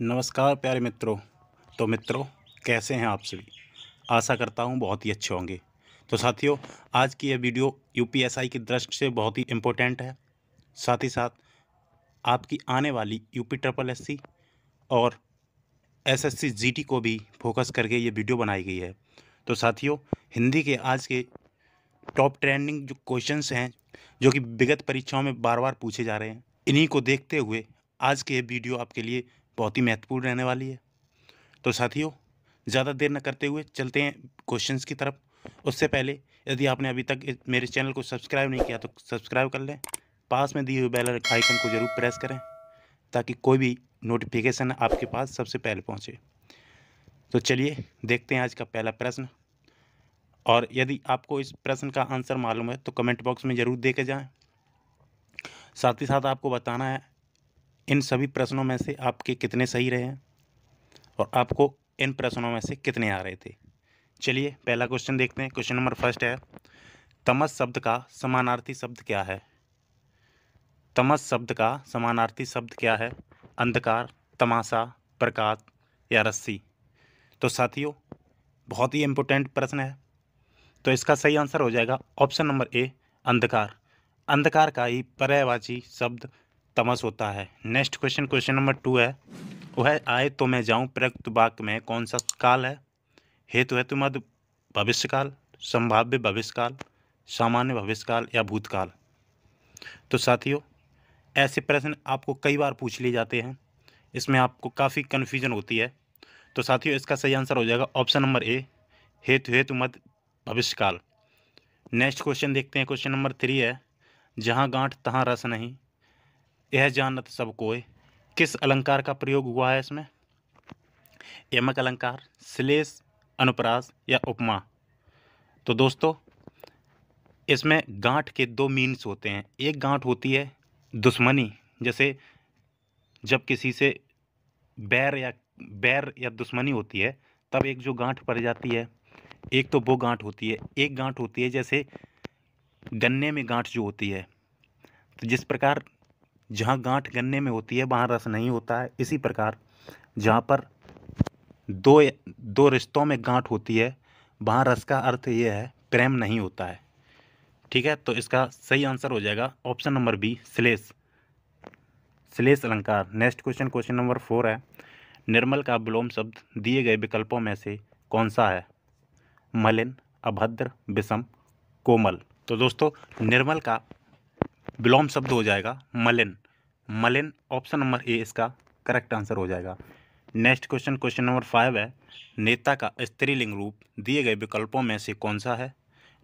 नमस्कार प्यारे मित्रों। तो मित्रों, कैसे हैं आप सभी? आशा करता हूँ बहुत ही अच्छे होंगे। तो साथियों, आज की यह वीडियो यूपीएसआई की दृष्टि से बहुत ही इम्पोर्टेंट है। साथ ही साथ, आपकी आने वाली यूपी ट्रिपल एससी और एसएससी जीटी को भी फोकस करके ये वीडियो बनाई गई है। तो साथियों, हिंदी के आज के टॉप ट्रेंडिंग जो क्वेश्चंस हैं, जो कि विगत परीक्षाओं में बार बार पूछे जा रहे हैं, इन्हीं को देखते हुए आज के ये वीडियो आपके लिए बहुत ही महत्वपूर्ण रहने वाली है। तो साथियों, ज़्यादा देर न करते हुए चलते हैं क्वेश्चंस की तरफ़। उससे पहले, यदि आपने अभी तक मेरे चैनल को सब्सक्राइब नहीं किया तो सब्सक्राइब कर लें। पास में दिए हुए बेल आइकन को ज़रूर प्रेस करें, ताकि कोई भी नोटिफिकेशन आपके पास सबसे पहले पहुँचे। तो चलिए, देखते हैं आज का पहला प्रश्न। और यदि आपको इस प्रश्न का आंसर मालूम है तो कमेंट बॉक्स में ज़रूर दे के जाएँ। साथ ही साथ आपको बताना है इन सभी प्रश्नों में से आपके कितने सही रहे हैं? और आपको इन प्रश्नों में से कितने आ रहे थे? चलिए, पहला क्वेश्चन देखते हैं। क्वेश्चन नंबर फ़र्स्ट है। तमस शब्द का समानार्थी शब्द क्या है? तमस शब्द का समानार्थी शब्द क्या है? अंधकार, तमाशा, प्रकाश या रस्सी? तो साथियों, बहुत ही इम्पोर्टेंट प्रश्न है। तो इसका सही आंसर हो जाएगा ऑप्शन नंबर ए अंधकार। अंधकार का ही पर्यायवाची शब्द तमस होता है। Next question question number two है। वह आए तो मैं जाऊँ प्रयुक्त वाक्य में। कौन सा काल है? हेतु हेतु मध्य भविष्यकाल, संभाव्य भविष्यकाल, सामान्य भविष्यकाल या भूतकाल। तो साथियों, ऐसे प्रश्न आपको कई बार पूछ लिए जाते हैं। इसमें आपको काफ़ी कन्फ्यूज़न होती है। तो साथियों, इसका सही आंसर हो जाएगा ऑप्शन नंबर ए हेतु हेतु मध्य भविष्यकाल। नेक्स्ट क्वेश्चन देखते हैं। क्वेश्चन नंबर थ्री है, जहाँ गांठ, तहाँ रस नहीं। यह जानत सब कोय किस अलंकार का प्रयोग हुआ है इसमें? यमक अलंकार, श्लेष, अनुप्रास या उपमा? तो दोस्तों, इसमें गांठ के दो मीन्स होते हैं। एक गांठ होती है दुश्मनी, जैसे जब किसी से बैर या बैर या दुश्मनी होती है, तब एक जो गांठ पड़ जाती है, एक तो वो गांठ होती है। एक गांठ होती है जैसे गन्ने में गांठ जो होती है। तो जिस प्रकार जहाँ गांठ गन्ने में होती है, वहाँ रस नहीं होता है। इसी प्रकार, जहाँ पर दो दो रिश्तों में गांठ होती है, वहाँ रस का अर्थ ये है, प्रेम नहीं होता है। ठीक है? तो इसका सही आंसर हो जाएगा ऑप्शन नंबर बी, श्लेष। श्लेष अलंकार। Next question question number four है। निर्मल का विलोम शब्द दिए गए विकल्पों में से कौन सा है? मलिन, अभद्र, विषम, कोमल। तो दोस्तों, निर्मल का विलोम शब्द हो जाएगा मलिन। मलिन ऑप्शन नंबर ए इसका करेक्ट आंसर हो जाएगा। Next question question number five है। नेता का स्त्रीलिंग रूप दिए गए विकल्पों में से कौन सा है?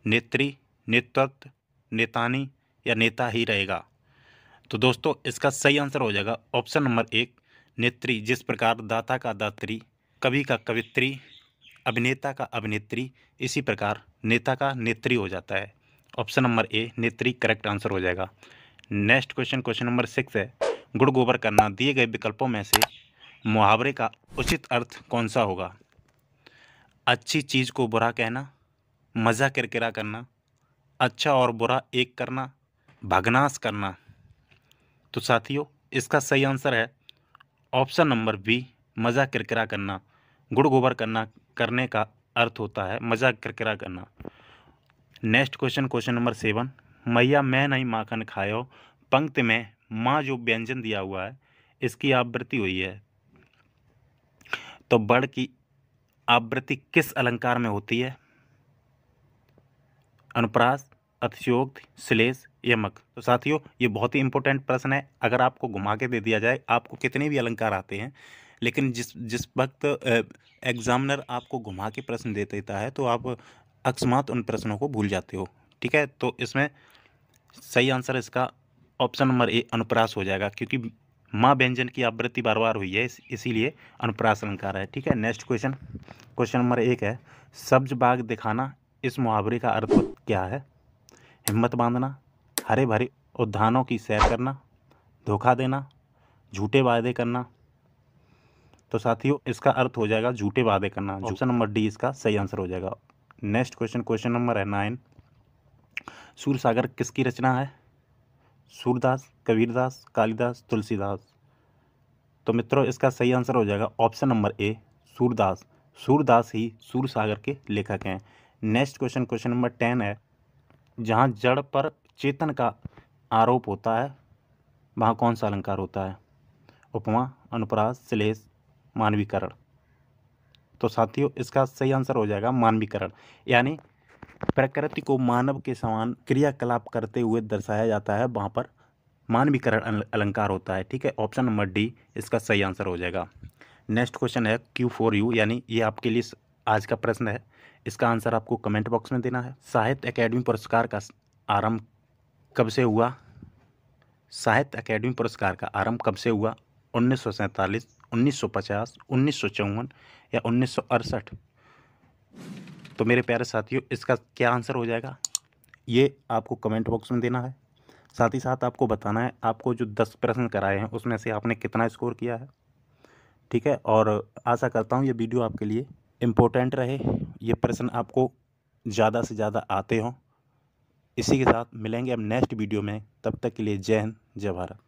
नेत्री, नेतृत्व, नेतानी या नेता ही रहेगा? तो दोस्तों, इसका सही आंसर हो जाएगा ऑप्शन नंबर एक, नेत्री, जिस प्रकार दाता का दात्री, कवि का कवित्री, अभिनेता का अभिनेत्री, इसी प्रकार नेता का नेत्री हो जाता है। ऑप्शन नंबर ए, नेत्री करेक्ट आंसर हो जाएगा। Next question question number six है। गुड़ गोबर करना, दिए गए विकल्पों में से मुहावरे का उचित अर्थ कौन सा होगा? अच्छी चीज़ को बुरा कहना, मज़ा किरकिरा करना अच्छा और बुरा एक करना भगनाश करना। तो साथियों, इसका सही आंसर है। ऑप्शन नंबर बी मज़ा किरकिरा करना। गुड़ गोबर करना, करने का अर्थ होता है मज़ा किरकिरा करना। Next question question number seven मैया, मैं नहीं माखन खायो। पंक्ति में माँ जो व्यंजन दिया हुआ है, इसकी आवृत्ति हुई है। तो बड़ की आवृत्ति किस अलंकार में होती है? अनुप्रास, अतिशयोक्त, श्लेष, यमक। तो साथियों, ये बहुत ही इंपॉर्टेंट प्रश्न है। अगर आपको घुमा के दे दिया जाए, आपको कितने भी अलंकार आते हैं, लेकिन जिस जिस वक्त एग्जामिनर आपको घुमा के प्रश्न दे देता है तो आप अकस्मात उन प्रश्नों को भूल जाते हो ठीक है? तो इसमें सही आंसर इसका ऑप्शन नंबर ए अनुप्रास हो जाएगा क्योंकि माँ व्यंजन की आवृत्ति बार बार हुई है इस, इसीलिए अनुप्रास अलंकार है ठीक है? नेक्स्ट क्वेश्चन क्वेश्चन नंबर एक है सब्ज बाग दिखाना इस मुहावरे का अर्थ क्या है? हिम्मत बांधना हरे भरे उद्यानों की सैर करना धोखा देना झूठे वायदे करना। तो साथियों इसका अर्थ हो जाएगा झूठे वादे करना ऑप्शन नंबर डी इसका सही आंसर हो जाएगा। नेक्स्ट क्वेश्चन क्वेश्चन नंबर है नाइन। सूर सागर किसकी रचना है? सूरदास, कबीरदास, कालिदास, तुलसीदास। तो मित्रों, इसका सही आंसर हो जाएगा option number A, Surdas. Surdas ही सूर सागर के लेखक हैं। Next question question number ten है। जहाँ जड़ पर चेतन का आरोप होता है, वहाँ कौन सा अलंकार होता है? उपमा, अनुप्रास श्लेष मानवीकरण। तो साथियों, इसका सही आंसर हो जाएगा मानवीकरण। यानी प्रकृति को मानव के समान क्रियाकलाप करते हुए दर्शाया जाता है, वहाँ पर मानवीकरण अलंकार होता है, ठीक है? ऑप्शन नंबर डी, इसका सही आंसर हो जाएगा। नेक्स्ट क्वेश्चन है क्यू फोर यू यानी ये आपके लिए आज का प्रश्न है। इसका आंसर आपको कमेंट बॉक्स में देना है। साहित्य अकेडमी पुरस्कार का आरंभ कब से हुआ? साहित्य अकेडमी पुरस्कार का आरंभ कब से हुआ? उन्नीस सौ सैंतालीस, उन्नीस सौ पचास, उन्नीस सौ चौवन या उन्नीस सौ अड़सठ। तो मेरे प्यारे साथियों, इसका क्या आंसर हो जाएगा? ये आपको कमेंट बॉक्स में देना है। साथ ही साथ आपको बताना है, आपको जो दस प्रश्न कराए हैं, उसमें से आपने कितना स्कोर किया है। ठीक है? और आशा करता हूँ ये वीडियो आपके लिए इम्पोर्टेंट रहे। ये प्रश्न आपको ज़्यादा से ज़्यादा आते हों। इसी के साथ मिलेंगे अब नेक्स्ट वीडियो में। तब तक के लिए जय हिंद, जय भारत।